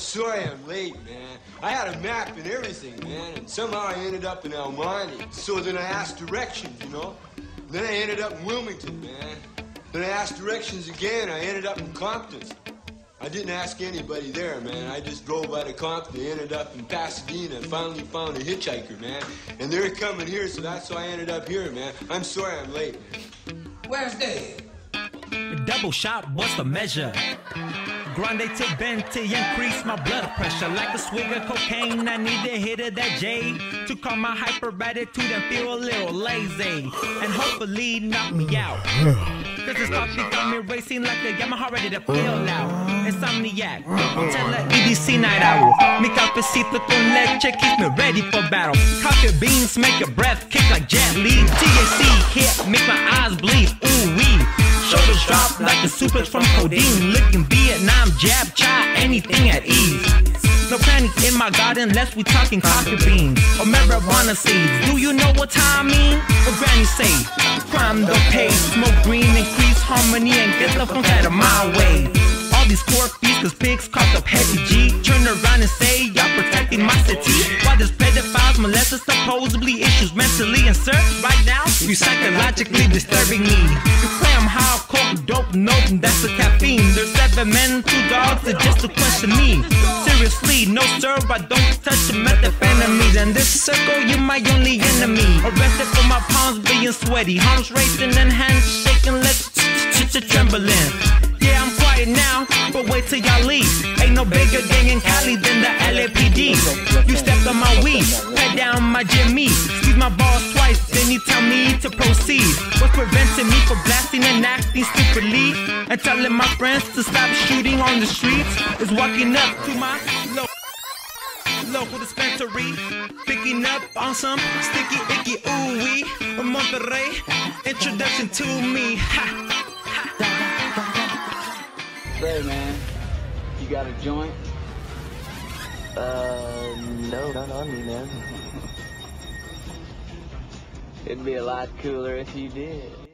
Sorry I'm late, man. I had a map and everything, man, and somehow I ended up in El Monte. So then I asked directions, you know? Then I ended up in Wilmington, man. Then I asked directions again, I ended up in Compton. I didn't ask anybody there, man. I just drove out of Compton, ended up in Pasadena, and finally found a hitchhiker, man. And they're coming here, so that's why I ended up here, man. I'm sorry I'm late, man. Where's Dave? Double shot, what's the measure? Grande to venti, increase my blood pressure. Like a swig of cocaine, I need a hit of that J to calm my hyper attitude and feel a little lazy. And hopefully knock me out. Cause this coffee got me racing like a Yamaha ready to feel out. Insomniac, tell her EDC night owl. Mi cafecito con leche keeps me ready for battle. Coffee beans make your breath kick like Jet Li. THC hit, make my eyes bleed. Ooh wee. Shoulders drop like the suplex from codeine. Looking Vietnam jab, try anything at ease. No panic in my garden unless we talking coffee beans or marijuana seeds. Do you know what time mean? What granny say? Crime the pay, smoke green, increase harmony, and get the funk out of my way. All these poor cause pigs cost up heavy G. Turn around and say, sir, right now, you psychologically disturbing me. You claim how coke, dope, nope, that's the caffeine. There's seven men, two dogs, it's just to question me. Seriously, no sir, I don't touch the methamphetamines. In this circle, you're my only enemy. Arrested for my palms being sweaty, arms racing and hands shaking, legs trembling. Yeah, I'm quiet now, till y'all leave. Ain't no bigger gang in Cali than the LAPD. You stepped on my weed, pat down my Jimmy. Squeeze my balls twice, then you tell me to proceed. What's preventing me from blasting and acting stupidly? And telling my friends to stop shooting on the streets? Is walking up to my lo- local dispensary, picking up on some sticky icky ooh wee Monte Rey. Introduction to me. Ha. Say, man, you got a joint? Uh, no, not on me, man. It'd be a lot cooler if you did.